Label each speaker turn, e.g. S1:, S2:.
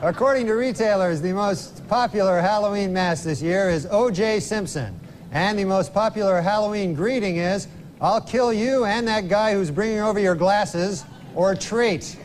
S1: According to retailers, the most popular Halloween mask this year is O.J. Simpson. And the most popular Halloween greeting is, I'll kill you and that guy who's bringing over your glasses, or treat.